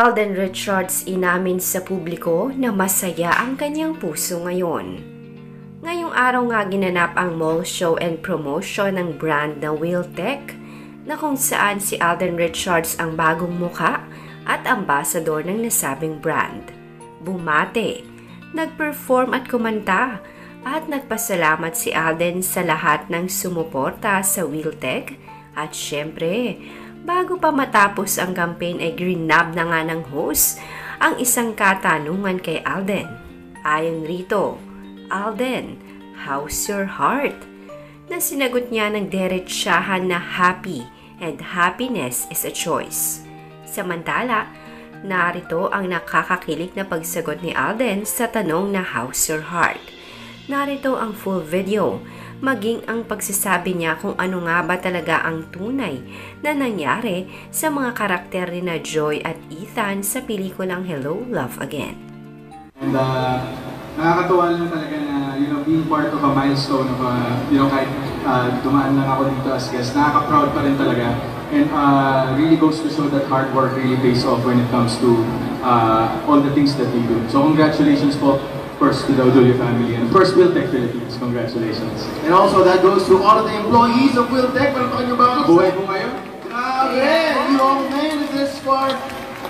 Alden Richards inamin sa publiko na masaya ang kanyang puso ngayon. Ngayong araw nga ginanap ang mall show and promotion ng brand na Wiltech na kung saan si Alden Richards ang bagong muka at ambassador ng nasabing brand. Bumate, nag-perform at kumanta at nagpasalamat si Alden sa lahat ng sumuporta sa Wiltech at syempre Bago pa matapos ang campaign ay grinab na nga ng host ang isang katanungan kay Alden. Ayon rito, Alden, how's your heart? Na sinagot niya ng diretsyahan na happy and happiness is a choice. Samantala, narito ang nakakakilig na pagsagot ni Alden sa tanong na how's your heart. Narito ang full video maging ang pagsasabi niya kung ano nga ba talaga ang tunay na nangyari sa mga karakter ni na Joy at Ethan sa pelikulang Hello, Love Again. And uh, nakakatuwa lang talaga na, you know, being part of a milestone of a, you know, kahit uh, dumaan lang ako dito as guest, nakaka-proud pa rin talaga. And uh, really goes to show that hard work really pays off when it comes to uh, all the things that we do. So congratulations po course, to the Odulio family. And of course, Wiltech Philippines. Congratulations. And also, that goes to all of the employees of Wiltech. Palpakan nyo ba? Buhay po kayo. Grabe! You all made it this far.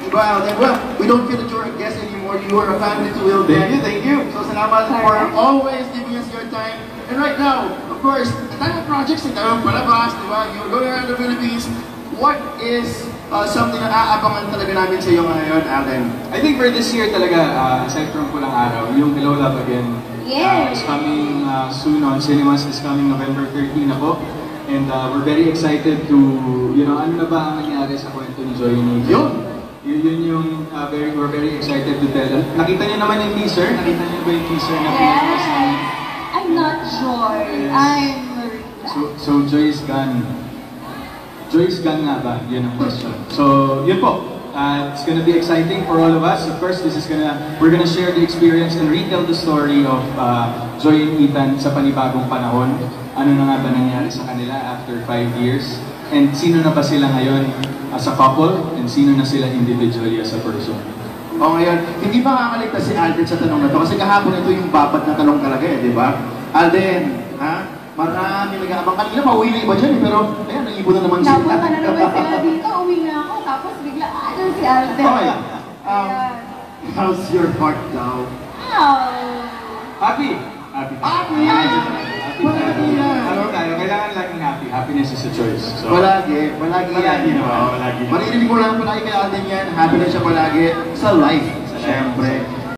Diba? Then, well, we don't feel that you're a guest anymore. You are a family to Wiltech. Thank you, thank you. So, salamat for always giving us your time. And right now, of course, the type of projects na tayo palabas, diba? You're going around the Philippines. What is uh, something na aabangan talaga namin sa iyo ngayon, Alden? I think for this year talaga, uh, aside from Pulang Araw, yung Hello Love Again uh, is coming uh, soon on cinemas. is coming November 13 na po. And uh, we're very excited to, you know, ano na ba ang nangyari sa kwento ni Joy ni Yun! Yun, yun yung uh, very, we're very excited to tell. Nakita niyo naman yung teaser? Nakita niyo ba yung teaser na pinapos Yes. I'm not sure. Yes. I'm So, so Joy is gone. Joy's gun nga ba? Yun ang question. So, yun po. Uh, it's gonna be exciting for all of us. Of course, this is gonna, we're gonna share the experience and retell the story of uh, Joy and Ethan sa panibagong panahon. Ano na nga ba nangyari sa kanila after five years? And sino na ba sila ngayon as a couple? And sino na sila individually as a person? O ngayon, hindi ba kakaligtas si Alden sa tanong na to? Kasi kahapon ito yung babat na tanong talaga eh, di ba? Alden? Marami nag-aabang. Kanina pauwi na iba dyan eh, pero ayan, nag-ibon na naman sila. Napunta na naman sila dito, uwi na ako, tapos bigla, ano si Alden? Okay. Um, how's your heart now? Oh. Happy! Happy! Happy! Palagi yan. Ano tayo? Kailangan laging happy. Happiness is a choice. So, Palagi, palagi yan. Palagi naman, palagi. Maririnig mo lang palagi kay Alden yan. Happy na siya palagi sa life. Siyempre.